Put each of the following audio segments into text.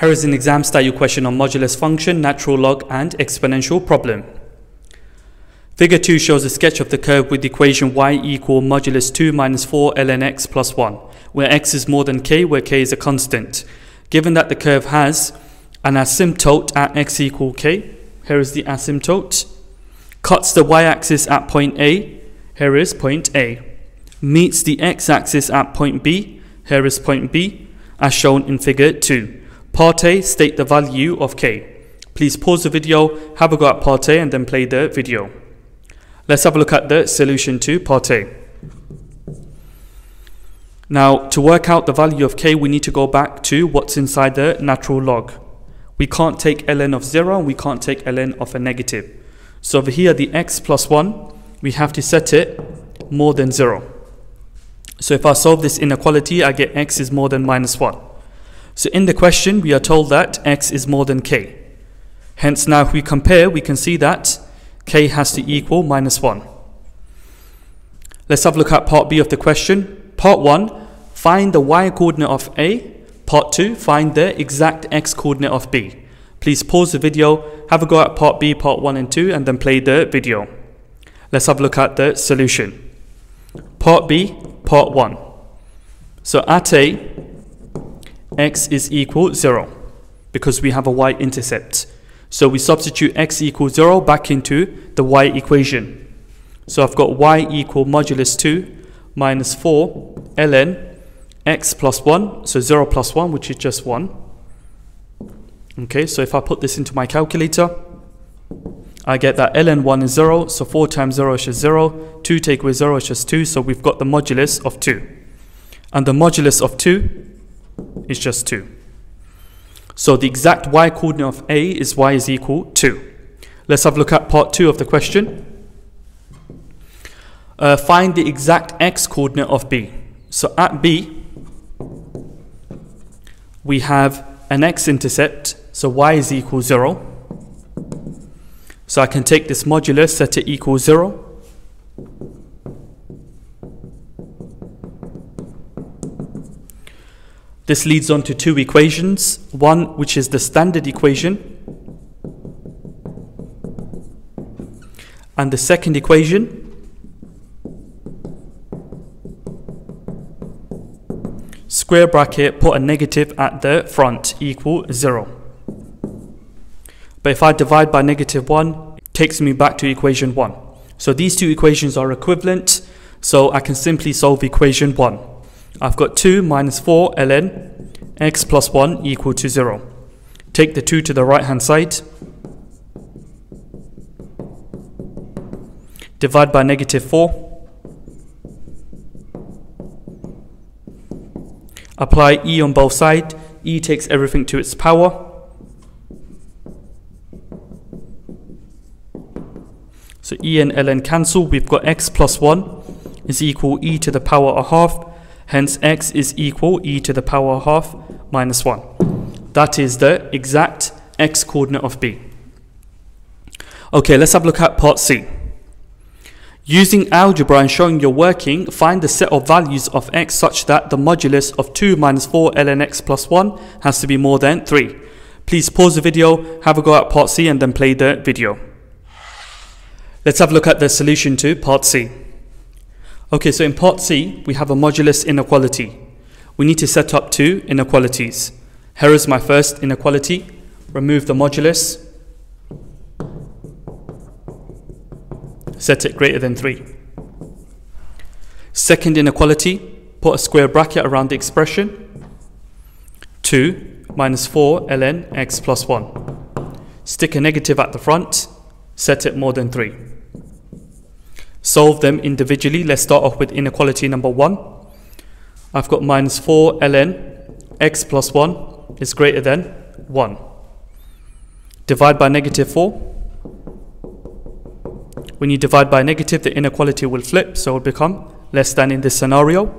Here is an exam style question on modulus function, natural log and exponential problem. Figure 2 shows a sketch of the curve with the equation y equal modulus 2 minus 4 ln x plus 1, where x is more than k, where k is a constant. Given that the curve has an asymptote at x equal k, here is the asymptote, cuts the y-axis at point A, here is point A, meets the x-axis at point B, here is point B, as shown in figure 2. Part A, state the value of k. Please pause the video, have a go at part A and then play the video. Let's have a look at the solution to part A. Now, to work out the value of k, we need to go back to what's inside the natural log. We can't take ln of 0, and we can't take ln of a negative. So over here, the x plus 1, we have to set it more than 0. So if I solve this inequality, I get x is more than minus 1. So in the question, we are told that x is more than k. Hence now if we compare, we can see that k has to equal minus 1. Let's have a look at part B of the question. Part 1, find the y coordinate of A. Part 2, find the exact x coordinate of B. Please pause the video, have a go at part B, part 1 and 2 and then play the video. Let's have a look at the solution. Part B, part 1. So at A, x is equal 0 because we have a y-intercept. So we substitute x equals 0 back into the y equation. So I've got y equal modulus 2 minus 4 ln x plus 1, so 0 plus 1, which is just 1. Okay, so if I put this into my calculator, I get that ln 1 is 0, so 4 times 0 is just 0, 2 take away 0 is just 2, so we've got the modulus of 2. And the modulus of 2 is just 2. So the exact y coordinate of A is y is equal 2. Let's have a look at part 2 of the question. Uh, find the exact x coordinate of B. So at B, we have an x-intercept, so y is equal 0. So I can take this modulus, set it equal 0. This leads on to two equations, one which is the standard equation, and the second equation, square bracket, put a negative at the front, equal 0. But if I divide by negative 1, it takes me back to equation 1. So these two equations are equivalent, so I can simply solve equation 1. I've got 2 minus 4 ln x plus 1 equal to 0. Take the 2 to the right hand side. Divide by negative 4. Apply e on both sides. e takes everything to its power. So e and ln cancel. We've got x plus 1 is equal e to the power of half Hence x is equal e to the power half minus 1. That is the exact x coordinate of b. Okay, let's have a look at part C. Using algebra and showing your working, find the set of values of x such that the modulus of 2 minus 4 ln x plus 1 has to be more than 3. Please pause the video, have a go at part C and then play the video. Let's have a look at the solution to part C. Okay, so in part C, we have a modulus inequality. We need to set up two inequalities. Here is my first inequality. Remove the modulus. Set it greater than 3. Second inequality, put a square bracket around the expression. 2 minus 4 ln x plus 1. Stick a negative at the front. Set it more than 3 solve them individually. Let's start off with inequality number 1. I've got minus 4 ln x plus 1 is greater than 1. Divide by negative 4. When you divide by negative, the inequality will flip, so it will become less than in this scenario,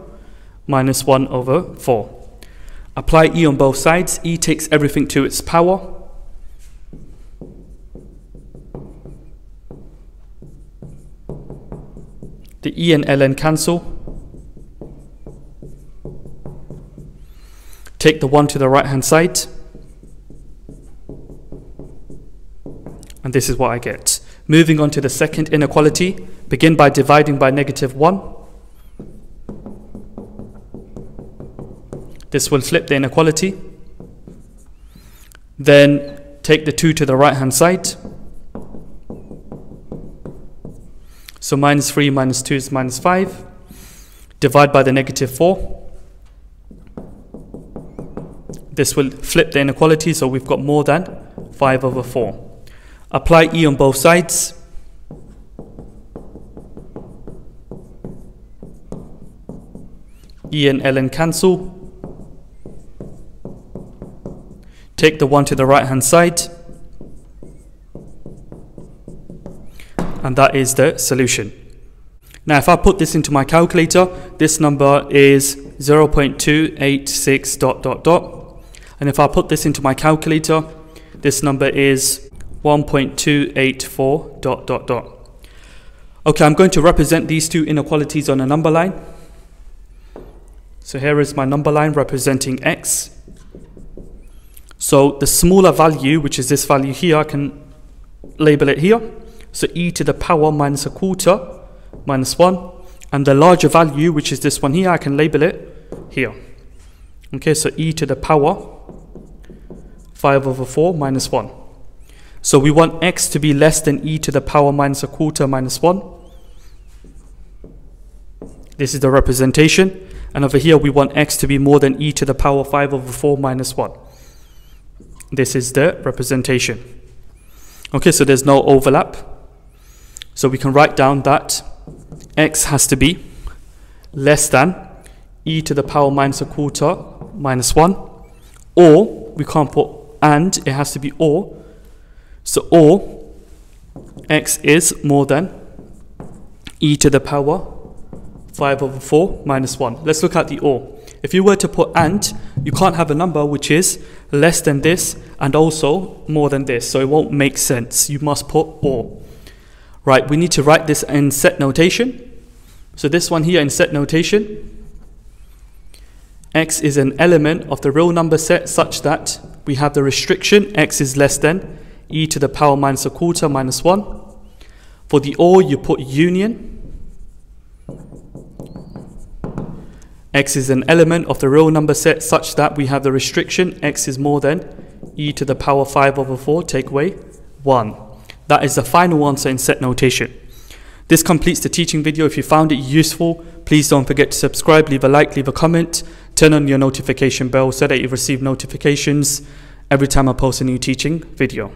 minus 1 over 4. Apply e on both sides. e takes everything to its power. The E and LN cancel. Take the 1 to the right hand side. And this is what I get. Moving on to the second inequality, begin by dividing by negative 1. This will flip the inequality. Then take the 2 to the right hand side. So minus 3 minus 2 is minus 5. Divide by the negative 4. This will flip the inequality, so we've got more than 5 over 4. Apply E on both sides. E and ln cancel. Take the one to the right hand side. And that is the solution. Now if I put this into my calculator, this number is 0.286 dot dot dot. And if I put this into my calculator, this number is 1.284 dot dot dot. Okay, I'm going to represent these two inequalities on a number line. So here is my number line representing x. So the smaller value, which is this value here, I can label it here. So e to the power minus a quarter minus 1. And the larger value, which is this one here, I can label it here. Okay, so e to the power 5 over 4 minus 1. So we want x to be less than e to the power minus a quarter minus 1. This is the representation. And over here we want x to be more than e to the power 5 over 4 minus 1. This is the representation. Okay, so there's no overlap. So we can write down that x has to be less than e to the power minus a quarter minus 1. Or, we can't put and, it has to be or, so or x is more than e to the power 5 over 4 minus 1. Let's look at the or. If you were to put and, you can't have a number which is less than this and also more than this. So it won't make sense. You must put or. Right, we need to write this in set notation. So this one here in set notation, x is an element of the real number set such that we have the restriction x is less than e to the power minus a quarter minus 1. For the OR, you put union. x is an element of the real number set such that we have the restriction x is more than e to the power 5 over 4, take away 1. That is the final answer in set notation. This completes the teaching video. If you found it useful, please don't forget to subscribe, leave a like, leave a comment, turn on your notification bell so that you receive notifications every time I post a new teaching video.